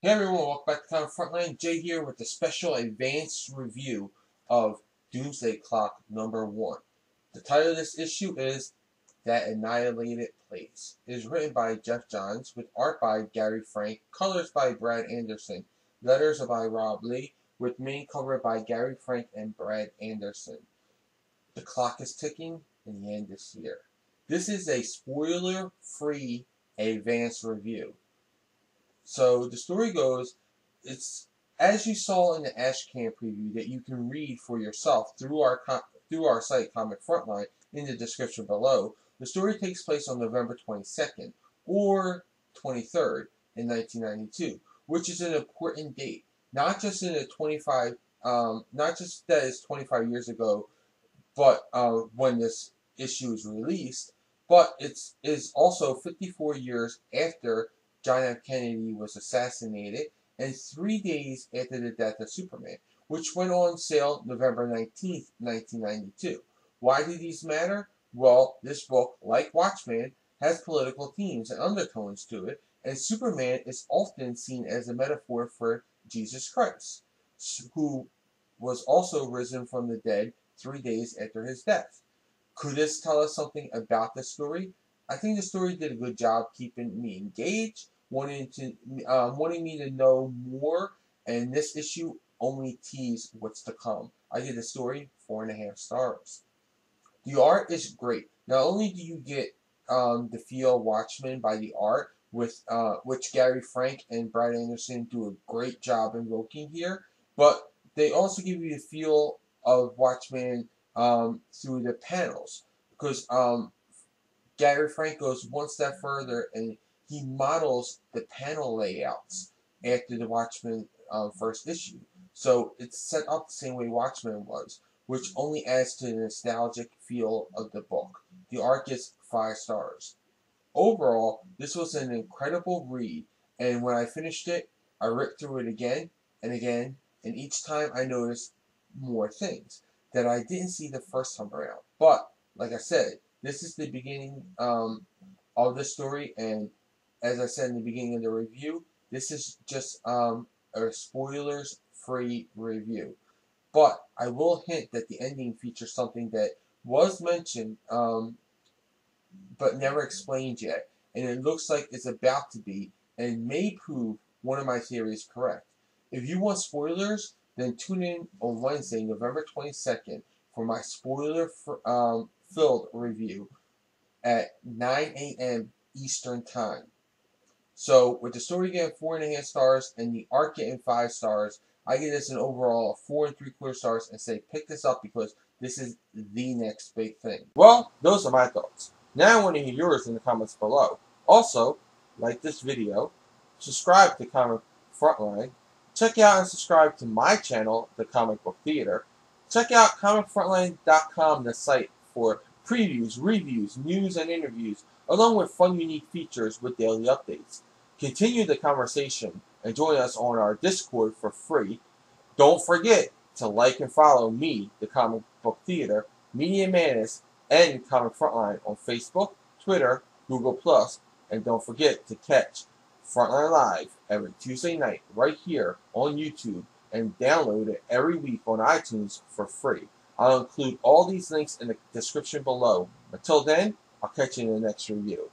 Hey everyone, welcome back to Comic Frontline. Jay here with the special advanced review of Doomsday Clock number one. The title of this issue is That Annihilated Place. It is written by Geoff Johns with art by Gary Frank, colors by Brad Anderson, letters by Rob Leigh, with main cover by Gary Frank and Brad Anderson. The clock is ticking and the end is here. This is a spoiler-free advanced review. So the story goes, it's as you saw in the Ashcan preview that you can read for yourself through our through our site Comic Frontline in the description below. The story takes place on November 22nd or 23rd in 1992, which is an important date, not just in a 25, um, not just that it's 25 years ago, but uh, when this issue is released, but it's is also 54 years after John F. Kennedy was assassinated, and three days after the death of Superman, which went on sale November 19, 1992. Why do these matter? Well, this book, like Watchmen, has political themes and undertones to it, and Superman is often seen as a metaphor for Jesus Christ, who was also risen from the dead three days after his death. Could this tell us something about the story? I think the story did a good job keeping me engaged wanting to um, wanting me to know more, and this issue only teased what's to come. I give the story four and a half stars. The art is great. Not only do you get um, the feel of Watchmen by the art, with uh, which Gary Frank and Brad Anderson do a great job invoking here, but they also give you the feel of Watchmen um, through the panels because um, Gary Frank goes one step further and he models the panel layouts after the Watchmen uh, first issue. So it's set up the same way Watchmen was, which only adds to the nostalgic feel of the book. The art gets 5 stars. Overall, this was an incredible read, and when I finished it, I ripped through it again and again, and each time I noticed more things that I didn't see the first time around. But, like I said, this is the beginning um, of the story, and as I said in the beginning of the review, this is just um, a spoilers-free review. But I will hint that the ending features something that was mentioned, um, but never explained yet, and it looks like it's about to be, and may prove one of my theories correct. If you want spoilers, then tune in on Wednesday, November 22nd, for my spoiler for, um, review at 9 a.m. Eastern Time. So with the story getting four and a half stars and the art getting five stars, I give this an overall of four and three quarter stars and say pick this up because this is the next big thing. Well, those are my thoughts. Now I want to hear yours in the comments below. Also, like this video, subscribe to Comic Frontline, check out and subscribe to my channel, The Comic Book Theater. Check out ComicFrontline.com, the site for previews, reviews, news, and interviews, along with fun, unique features with daily updates. Continue the conversation and join us on our Discord for free. Don't forget to like and follow me, the Comic Book Theater, Media Madness, and Comic Frontline on Facebook, Twitter, Google+, and don't forget to catch Frontline Live every Tuesday night right here on YouTube and download it every week on iTunes for free. I'll include all these links in the description below. Until then, I'll catch you in the next review.